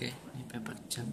oke ini paper jam.